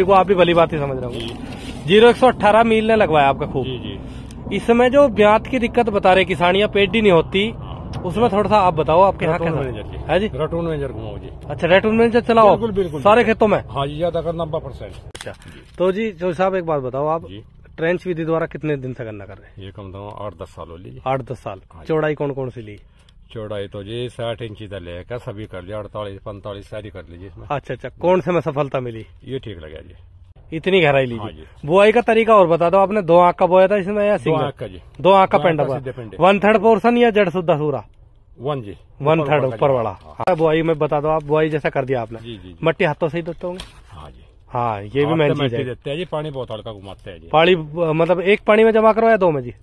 Variety को आप भी भली बात ही समझ रहे हो ज़ीरो एक सौ अट्ठारह मील ने लगवाया आपका खूब। जी जी। इस समय जो ब्यात की दिक्कत बता रहे किसानियाँ पेडी नहीं होती उसमें थोड़ा सा आप बताओ आपके यहाँ कैसा मैनेजर जी। है जी? रटून मैनेजर घुमाओ जी। अच्छा रेट उनमें जो चलाओ। बिल्कुल, बिल्कुल। सारे खेतों में? हाँ जी ज़्यादा कर नब्बे परसेंट। अच्छा तो जी जो साहब एक बात बताओ आप ट्रेंच विधि द्वारा कितने दिन से गन्ना कर रहे हैं? ये कम आठ दस साल हो लीजिए आठ दस साल। हाँ चौड़ाई कौन कौन सी ली? चौड़ाई तो जी साठ इंची तक लेकर सभी कर लिया अड़तालीस पैंतालीस सारी कर लीजिए इसमें। अच्छा अच्छा कौन से में सफलता मिली? ये ठीक लगा जी। इतनी गहराई हाँ लीजिए जी। बुआई का तरीका और बता दो आपने दो आँख का बोया था इसमें या दो सिंगल? का जी। दो आँख का पेंडा सीधे। वन थर्ड पोर्सन या जड़ सुद्धा सूरा? वन जी। वन थर्ड ऊपर वाला। हाँ, हाँ, बुआई में बता दो आप बुआई जैसा कर दिया आपने। मट्टी हाथों से ही देते होंगे? हाँ जी। हाँ ये भी है देते हैं जी पानी बहुत हल्का घुमाते हैं जी। पानी मतलब एक पानी में जमा करो या दो में जी?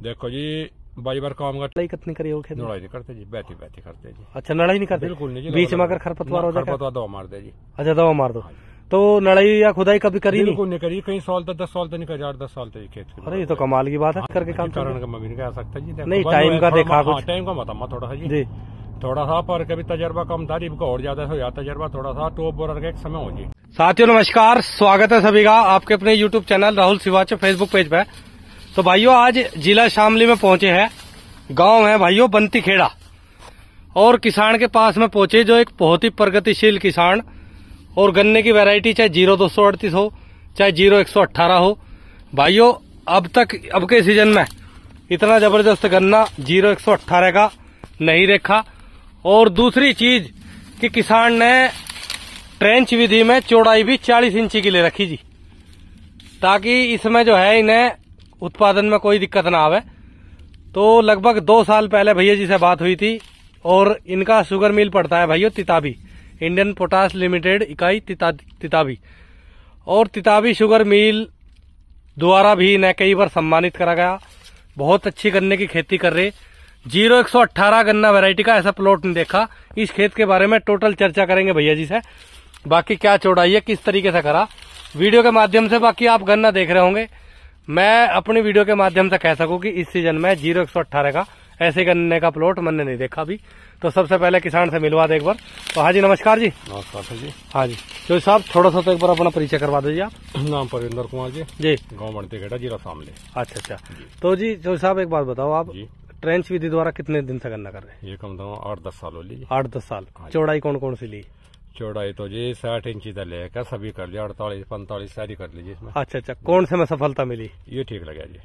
देखो जी बाई बार काम करते लड़ाई कितनी करी हो खेत लड़ाई नहीं करते जी बैठी बैठी करते जी। अच्छा नड़ाई नहीं करते? बिल्कुल नहीं जी बीच में अगर खरपतवार हो जाए खरपतवार दवा मार दे जी। अच्छा दवा मार दो। हाँ तो लड़ाई या खुदाई कभी करी बिल्कुल नहीं करी कहीं साल तक दस साल तक नहीं करी आठ दस साल तक खेत अरे ये तो कमाल की बात है करके काम कारण का मैं नहीं कह सकता जी नहीं, टाइम का देखा हाँ, कुछ। टाइम का मत थोड़ा सा जी। जी। थोड़ा सा पर कभी तजर्बा कम था रिब का और ज़्यादा हो जाता तजर्बा थोड़ा सा टॉप बोरर का एक समय हो जी। साथियों नमस्कार स्वागत है सभी का आपके अपने यूट्यूब चैनल राहुल सिवाचो फेसबुक पेज पे। तो भाइयों, आज जिला शामली में पहुँचे हैं। गाँव है भाइयों बंती खेड़ा और किसान के पास में पहुँचे, जो एक बहुत ही प्रगतिशील किसान और गन्ने की वैरायटी, चाहे ज़ीरो दो सौ अड़तीस हो, चाहे ज़ीरो एक सौ अट्ठारह हो। भाइयों, अब तक, अब के सीज़न में इतना ज़बरदस्त गन्ना ज़ीरो एक सौ अट्ठारह का नहीं देखा और दूसरी चीज़ कि किसान ने ट्रेंच विधि में चौड़ाई भी 40 इंची की ले रखी जी, ताकि इसमें जो है इन्हें उत्पादन में कोई दिक्कत ना आवे। तो लगभग दो साल पहले भैया जी से बात हुई थी और इनका शुगर मिल पड़ता है भैया तिताबी इंडियन पोटास लिमिटेड इकाई तिता, तिताबी। और तिताबी शुगर मिल द्वारा भी इन्हें कई बार सम्मानित करा गया। बहुत अच्छी गन्ने की खेती कर रहे। ज़ीरो एक सौ अट्ठारह गन्ना वैरायटी का ऐसा प्लॉट नहीं देखा। इस खेत के बारे में टोटल चर्चा करेंगे भैया जी से। बाकी क्या चौड़ाई है किस तरीके से करा। वीडियो के माध्यम से बाकी आप गन्ना देख रहे होंगे। मैं अपनी वीडियो के माध्यम से कह सकूँ कि इस सीज़न में ज़ीरो एक का ऐसे गन्ने का प्लॉट मैंने नहीं देखा अभी। तो सबसे पहले किसान से मिलवा दे एक बार। तो हाँ जी नमस्कार जी। नमस्कार सर जी। हाँ जी। तो साहब थोड़ा सा तो एक बार अपना परिचय करवा दीजिए आप। नाम परविंदर कुमार जी। जी। गाँव बढ़ते खेड़ा जीरा सामने अच्छा अच्छा। तो जी जो साहब एक बात बताओ आप। ट्रेंच विधि द्वारा कितने दिन से गन्ना कर रहे हैं? ये कम से कम आठ दस साल हो लीजिए आठ दस साल। हाँ चौड़ाई कौन कौन सी ली? चौड़ाई तो जी साठ इंची तक लेकर सभी कर लिया अड़तालीस पैंतालीस सारी कर लीजिए इसमें। अच्छा अच्छा कौन से में सफलता मिली? ये ठीक लगा जी।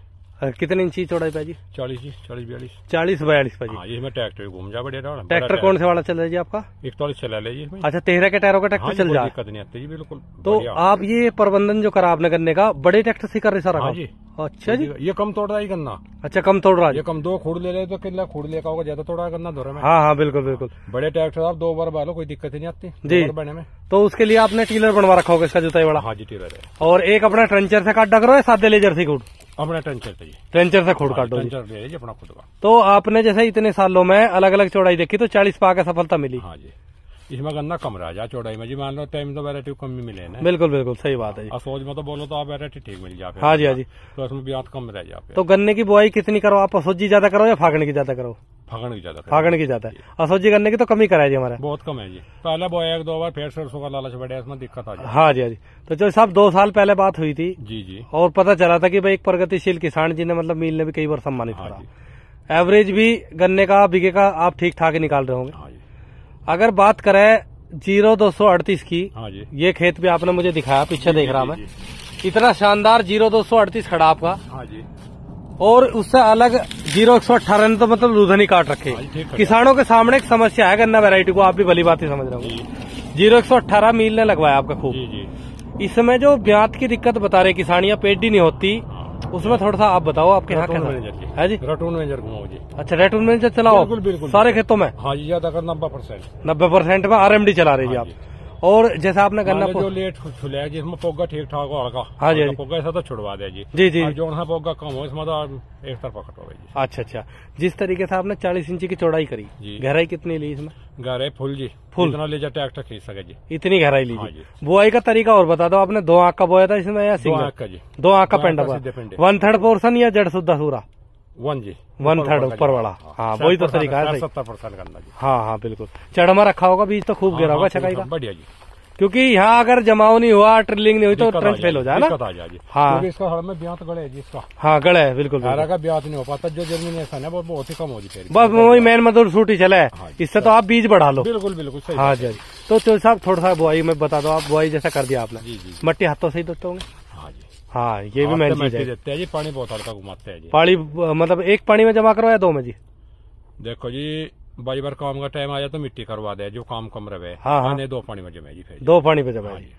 कितने इंची चौड़ाई पे जी? चालीस जी चालीस बयालीस। चालीस बयालीस पे जी। हाँ इसमें ट्रैक्टर घूम जा बढ़िया रहा ट्रैक्टर कौन से वाला चल रहा है जी आपका? इकतालीस चला ले इसमें। अच्छा तेरह के टायरों का हाँ ट्रैक्टर जी, चल कोई जा। दिक्कत नहीं आती जी बिल्कुल तो आप ये प्रबंधन जो करा आपने करने का बड़े ट्रैक्टर से कर रहे सारा हाँ जी। अच्छा जी। ये कम तोड़ रहा ही करना। अच्छा कम तोड़ रहा है ये कम दो खुड़ ले ले तो कितना खुड़ ले का होगा ज़्यादा तोड़ा गन्ना दो में। हाँ हाँ बिल्कुल बिल्कुल। बड़े ट्रैक्टर आप दो बार बालो कोई दिक्कत ही नहीं आती। जी। बने में। तो उसके लिए आपने टीलर बनवा रखा होगा इसका जुताई वाला? हाँ जी टीलर है। और एक अपना ट्रेंचर से काट करो या सादे लेजर से खूड अपना ट्रेंचर से ट्रेंचर से खूड काटो अपना खुद का। तो आपने जैसे इतने सालों में अलग अलग चौड़ाई देखी तो चालीस पा के सफलता मिली। हाँ जी। इसमें गन्ना कम रहा जा चौड़ाई में जी मान लो टाइम तो वैरायटी कम भी मिले ना। बिल्कुल बिल्कुल सही बात है जी। सोच में तो बोलो तो आप वैरायटी ठीक मिल जाए हाँ जी हाँ जी। तो इसमें ब्याज कम रह जाए तो गन्ने की बुआई कितनी करो आप? असोजी ज़्यादा करो या फागण की ज़्यादा करो? फगन की ज़्यादा फागण की ज़्यादा। है असोजी गन्ने की तो कमी कराए जी हमारे। बहुत कम है जी। पहले बोया एक दो बार फिर सरसों का लालच बढ़े इसमें दिक्कत आ जाए हाँ जी हाँ जी। तो जो साहब दो साल पहले बात हुई थी जी जी। और पता चला था कि भाई एक प्रगतिशील किसान जी ने मतलब मील ने भी कई बार सम्मानित हाँ करा। एवरेज भी गन्ने का बीघे का आप ठीक ठाक निकाल रहे होंगे। हाँ जी। अगर बात करें ज़ीरो दो सौ अड़तीस की हाँ जी। ये खेत भी आपने मुझे दिखाया पीछे देख रहा मैं। इतना शानदार ज़ीरो दो सौ अड़तीस खड़ा आपका। हाँ जी। और उससे अलग ज़ीरो एक सौ अट्ठारह ने तो मतलब रूधनी काट रखे। हाँ। किसानों के सामने एक समस्या है गन्ना वैरायटी को आप भी भली बात ही समझ रहे हो। ज़ीरो एक सौ अट्ठारह मील ने लगवाया आपका खूब। इसमें जो ब्यात की दिक्कत बता रहे किसानियाँ पेडी नहीं होती उसमें थोड़ा सा आप बताओ आपके यहाँ कैसा है जी? रेटून मैनेजर घुमाओ जी। अच्छा रेटून मैनेजर चलाओ? बिल्कुल, बिल्कुल। सारे खेतों में? हाँ जी ज़्यादा कर नब्बे परसेंट। नब्बे परसेंट में आरएमडी चला रही जी हाँ आप। और जैसा आपने गन्ना जो लेट खुले जिसमें पोगा ठीक ठाक हो हल्का हाँ जी, हाँ। पोगा ऐसा तो छुड़वा दे जी। जी जी। जो पोगा कम हो इसमें तो एक तरफा कटो जी। अच्छा अच्छा। जिस तरीके से आपने चालीस इंची की चौड़ाई करी। गहराई कितनी ली इसमें? गारे फुल जी। फुल। इतना ले जा ट्रैक्टर खींच सके जी। इतनी गहराई ली हाँ जी। बुआई का तरीका और बता दो आपने दो आँख का बोया था इसमें या दो सिंगल? का जी। दो आँख का पेंडा सीधे। वन थर्ड पोर्सन या जड़ सुद्धा सूरा? वन जी। वन थर्ड ऊपर वाला। हाँ। वही तो तरीका है सत्तर परसेंट करना जी हाँ। हाँ बिल्कुल। चढ़मा रखा होगा बीज तो खूब गिरा होगा हाँ, छकाई का। बढ़िया जी। क्योंकि यहाँ अगर जमाव नहीं हुआ ट्रिलिंग नहीं हुई तो ट्रंच फेल हो जाए ना। जाए हाँ। इसका हड़ में ब्यात गड़े है जी इसका। हाँ गड़ा है बिल्कुल का ब्यात नहीं हो पाता जो जर्मिनेशन है वो बहुत ही कम हो जी फिर। बस वही मेन मजदूर सूट ही चला है। हाँ इससे तो आप बीज बढ़ा लो। बिल्कुल बिल्कुल हाँ जी हाँ तो साहब थोड़ा सा बुआई में बता दो आप बुआई जैसा कर दिया आपने। मट्टी हाथों से ही होंगे हाँ ये भी मेन चीज़ है। देते हैं जी पानी बहुत हल्का घुमाते हैं जी। पानी मतलब एक पानी में जमा करो या दो में जी? देखो जी बाई बार काम का टाइम आया तो मिट्टी करवा दे जो काम कम रहे हाँ, हाँ। दो पानी में जमे जी फिर। दो पानी पे जमा हाँ जी।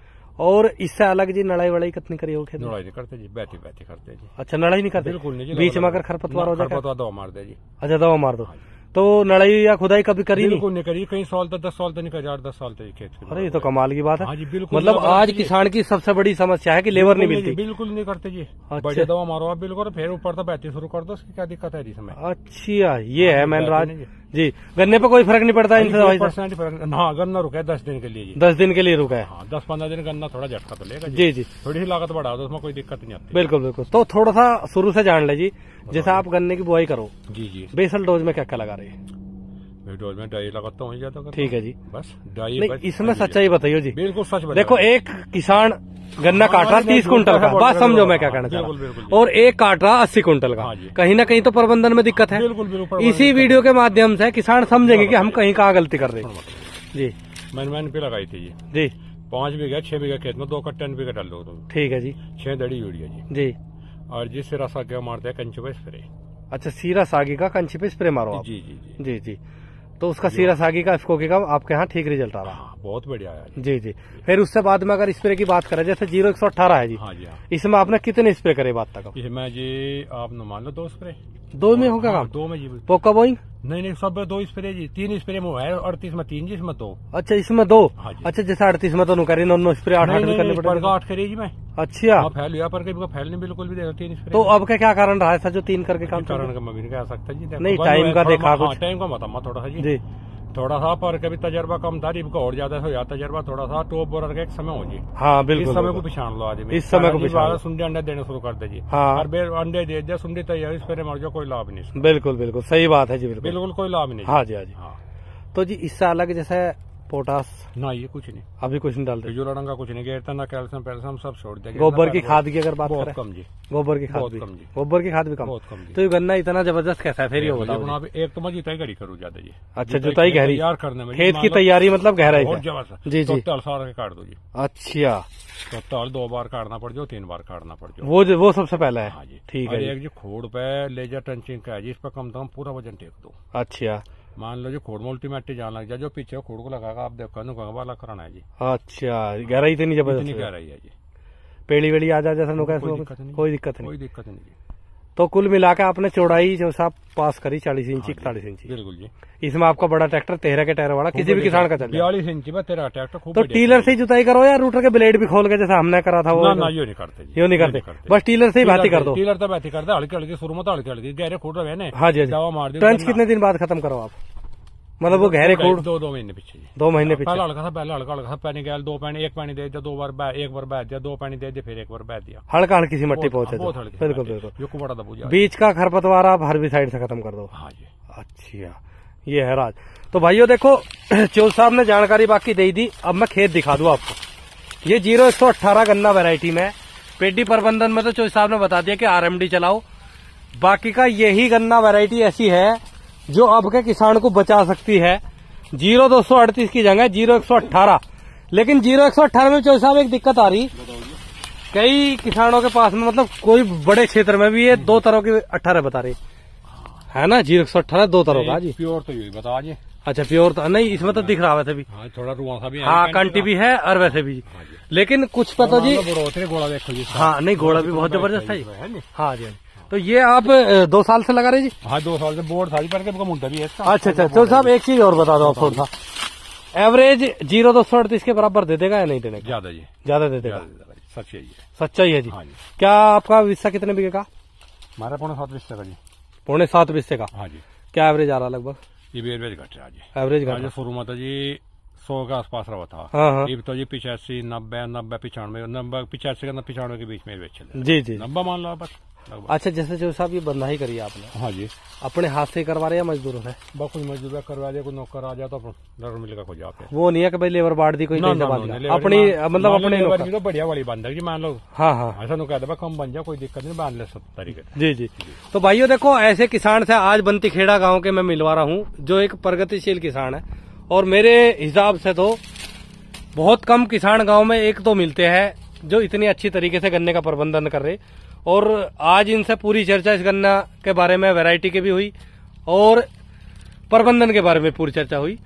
और इससे अलग जी नड़ाई वड़ाई कितनी करी हो खेत लड़ाई नहीं करते जी बैठी बैठी करते जी। अच्छा नड़ाई नहीं करते? बिल्कुल नहीं जी बीच में अगर खरपतवार हो जाए खरपतवार दवा मार दे जी। अच्छा दवा मार दो। हाँ। तो लड़ाई या खुदाई कभी करी नहीं? बिल्कुल नहीं करी। कहीं साल तक दस साल तक नहीं हज़ार दस साल तक खेत अरे ये तो कमाल की बात है। हाँ जी बिल्कुल मतलब आज किसान की सबसे बड़ी समस्या है कि लेबर नहीं मिलती। बिल्कुल नहीं करते जी। अच्छा। बढ़िया दवा मारो आप बिल्कुल फिर ऊपर तो बैठी शुरू कर दो उसकी क्या दिक्कत है जी समय अच्छी ये है हाँ, मैन राज जी गन्ने पे कोई फ़र्क नहीं पड़ता इनसे दवाई परसेंट हाँ गन्ना रुका है दस दिन के लिए जी। दस दिन के लिए रुका है। हाँ दस पंद्रह दिन गन्ना थोड़ा झटका तो लेगा जी। जी थोड़ी सी लागत बढ़ा दो उसमें कोई दिक्कत नहीं आती। बिल्कुल बिल्कुल। तो थोड़ा सा शुरू से जान ले जी जैसे आप गन्ने की बुआई करो जी जी। बेसल डोज में क्या क्या लगा रहे हैं? वीडियोज़ में डाई लगाता हूँ ठीक है जी। बस डाई इसमें हाँ सच्चाई बताइए जी। बिल्कुल सच देखो एक किसान गन्ना काट रहा हाँ, तीस नहीं, कुंटल का। बात समझो मैं क्या कहना चाह रहा और एक काट रहा अस्सी कुंटल का। हाँ कहीं ना कहीं तो प्रबंधन में दिक्कत है। इसी वीडियो के माध्यम से किसान समझेंगे कि हम कहीं कहाँ गलती कर रहे हैं। जी। मैंने मैंने पे लगाई थी जी। पाँच बीघा छह बीघा खेत में दो कट्टे एनपीके डाल दो तुम। ठीक है जी। छह दड़ी यूरिया जी। जी। और जिस रासा क्या मारते हैं कंचुआ स्प्रे। अच्छा सीरा सागी का कंची पे स्प्रे मारो जी जी जी। जी जी। तो उसका सीरा सागी का स्कोकी का आपके यहाँ ठीक रिज़ल्ट आ रहा है। बहुत बढ़िया आया जी जी। फिर उससे बाद में अगर स्प्रे की बात करें जैसे ज़ीरो एक सौ अठारह है जी हाँ जी हाँ। इसमें आपने कितने स्प्रे करे बात तक? इसमें जी आप मान लो दो स्प्रे दो में होगा हाँ, काम? दो में जी पोका बोइंग? नहीं नहीं सब दो स्प्रे जी तीन स्प्रे में है अड़तीस में तीन जी इसमें दो। अच्छा इसमें दो? हाँ अच्छा जैसे अड़तीस में तो नु करे नौ नौ स्प्रे आठ आठ करने पड़ेगा। आठ करिए जी मैं। अच्छा। हाँ फैल हुआ पर कभी फैल नहीं बिल्कुल भी तीन स्प्रे तो अब का क्या कारण रहा है सर जो तीन करके काम कारण का मैं भी नहीं कह सकता जी नहीं, टाइम का देखा हाँ, टाइम का मत थोड़ा सा जी। थोड़ा सा पर कभी तजर्बा कम था का और ज़्यादा हो जाता तजर्बा थोड़ा सा टॉप बोरर का एक समय हो जी। हाँ इस बिल्कुल समय को पहचान लो आदमी इस समय को सुंडे अंडे देने शुरू कर दे जी। हाँ। हर बेर अंडे दे दिया सुंडी तैयार इस पर मर जाओ कोई लाभ नहीं बिल्कुल बिल्कुल सही बात है जी बिल्कुल। बिल्कुल कोई लाभ नहीं हाँ जी हाँ जी। हाँ। तो जी इससे अलग जैसे पोटास। ना ये कुछ नहीं। अभी कुछ नहीं डालते फिजूल रंग का कुछ नहीं गेरता ना कैल्शियम पैल्शियम सब छोड़ देगा गोबर की खाद की अगर बात बहुत कम जी। गोबर की खाद बहुत भी। कम जी। गोबर की खाद भी कम। बहुत कम जी। तो ये गन्ना इतना ज़बरदस्त कैसा है फिर ये बताओ। अभी एक तो मैं जुताई घड़ी करूँ ज़्यादा जी। अच्छा जुताई गहरी। यार करने में खेत की तैयारी मतलब गहराई जी, जी। तो तल सारा के काट दो जी। अच्छा। तो तल दो बार काटना पड़ जाओ तीन बार काटना पड़ जाओ। वो वो सबसे पहले है। हाँ जी। ठीक है एक जी। जी खोड़ पे लेजर टंचिंग का है जी इस पर कम से कम पूरा वज़न टेक दो। अच्छा। मान लो जो खोड़ में अल्टीमेटली जान लग जाए जो पीछे खोड़ को लगाएगा आप देखो वाला कराना है जी। अच्छा गहराई तो नहीं ज़बरदस्त गहराई है। जी। पेड़ी वेड़ी आ जाए जैसा कोई दिक्कत नहीं। कोई दिक्कत नहीं। कोई दिक्कत नहीं जी। तो कुल मिला के आपने चौड़ाई जो साहब पास करी चालीस इंची हाँ इकतालीस इंची। बिल्कुल जी। इसमें आपका बड़ा ट्रैक्टर तेरह के टायर वाला किसी भी किसान का चल बयालीस इंची ट्रैक्टर तो टीलर से जुताई करो या रूटर के ब्लेड भी खोल के जैसा हमने करा था वो? ना ना यो नहीं करते यो नहीं करते। बस टीलर से ही भाती कर दो। टीलर तो भाती कर करते हल्की हल्की शुरू में तो हल्की हल्की गहरे खोड़ रहे हैं हाँ जी हाँ जी। दवा मार दी ट्रंच कितने दिन बाद खत्म करो आप? मतलब वो गहरे खोड़ दो दो महीने पीछे दो महीने पहले पीछे। हल्का सा पहले हल्का हल्का सा पानी गया दो पानी एक पानी दे दिया दो बार एक बार बह दिया दो पानी दे दिया फिर एक बार बह दिया। हल्का हल्की सी मट्टी पहुँचे। हल्की बिल्कुल बिल्कुल। यो को बड़ा दबू जा बीच का खरपतवार आप हर भी साइड से खत्म कर दो। हाँ जी। अच्छा ये है राज। तो भाइयों देखो चौल साहब ने जानकारी बाकी दे दी अब मैं खेत दिखा दू आपको। ये ज़ीरो एक सौ अट्ठारह गन्ना वेरायटी में है। पेडी प्रबंधन में तो चौल साहब ने बता दिया कि आरएमडी चलाओ। बाकी का यही गन्ना वैरायटी ऐसी है जो अब के किसान को बचा सकती है। ज़ीरो दो सौ अड़तीस की जगह ज़ीरो एक सौ अट्ठारह लेकिन ज़ीरो एक सौ अट्ठारह में चौल साहब एक दिक्कत आ रही। कई किसानों के पास में मतलब कोई बड़े क्षेत्र में भी ये दो तरह की अट्ठारह बता रही। है ना? ज़ीरो एक सौ अट्ठारह दो तरह का जी। प्योर तो यही बता जी। अच्छा प्योर तो नहीं इसमें तो दिख रहा है वैसे भी। हाँ थोड़ा रुआ सा भी है। हाँ कंटी भी है और वैसे भी। हाँ लेकिन कुछ पता तो जी गोला देखो जी हाँ नहीं घोड़ा भी बहुत ज़बरदस्त है। है? हाँ जी हाँ जी। तो ये आप दो साल से लगा रहे जी? हाँ दो साल से बोर्ड था जी पर के मुद्दा भी है अच्छा अच्छा तो साहब एक चीज़ और बता दो आप थोड़ा सा एवरेज ज़ीरो दो सौ अड़तीस के बराबर दे देगा या नहीं देने ज़्यादा जी। ज़्यादा दे देगा? जी, है। सच्चाई है जी। हाँ क्या आपका विस्सा कितने का? हमारा पौने सात रिश्ते का जी। पौने सात बिस्से का हाँ जी। क्या एवरेज आ रहा लगभग? ये भी एवरेज घट रहा है एवरेज शुरू में तो जी सौ के आसपास रहा था। हाँ हाँ। ये तो जी पिचासी नब्बे नब्बे पिचानवे नब्बे पिचासी का पिचानवे के बीच में बेच चले जी जी। नब्बे मान लो बस अच्छा जैसे जो साहब ये बंधाई करी आपने। हाँ जी। अपने हाथ से करवा रहे हैं या मजदूरों से? बस कुछ मजदूर करवा दिया कोई नौकर आ जाए तो मिलेगा कोई जाके वो नहीं है कि भाई लेबर बांट दी कोई ना, नहीं ना, बांट ना, अपनी मतलब अपने तो बढ़िया वाली बंद है जी मान लो। हाँ हाँ। ऐसा नु कहते कम बन जाए कोई दिक्कत नहीं बाँध ले सब तरीके जी जी। तो भाइयों देखो ऐसे किसान से आज बंती खेड़ा गाँव के मैं मिलवा रहा हूँ जो एक प्रगतिशील किसान है। और मेरे हिसाब से तो बहुत कम किसान गाँव में एक तो मिलते हैं जो इतनी अच्छी तरीके से गन्ने का प्रबंधन कर रहे और आज इनसे पूरी चर्चा इस गन्ना के बारे में वैरायटी के भी हुई और प्रबंधन के बारे में पूरी चर्चा हुई।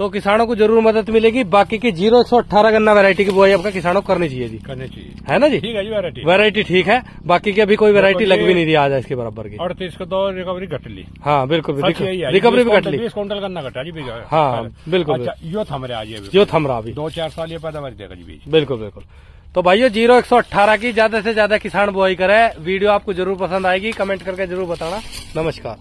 तो किसानों को ज़रूर मदद मिलेगी। बाकी की ज़ीरो सौ अट्ठारह गन्ना वैरायटी की बुआई आपका किसानों को करनी चाहिए जी। करनी चाहिए। है ना जी? ठीक है जी वैरायटी वैरायटी ठीक है। बाकी की अभी कोई वैरायटी लग भी नहीं रही आज इसके बराबर की। अड़तीस को तो रिकवरी घट ली। हाँ बिल्कुल रिकवरी भी घट ली। बीस क्विंटल करना घटा जी हाँ, बिल्कुल, अच्छा यो थम रहे आज ये थम रहा अभी। दो चार साल ये पैदावार देगा जी बीज। बिल्कुल बिल्कुल। तो भाइयों ज़ीरो एक सौ अट्ठारह की ज़्यादा से ज़्यादा किसान बुआई करे। वीडियो आपको ज़रूर पसंद आएगी। कमेंट करके ज़रूर बताना। नमस्कार।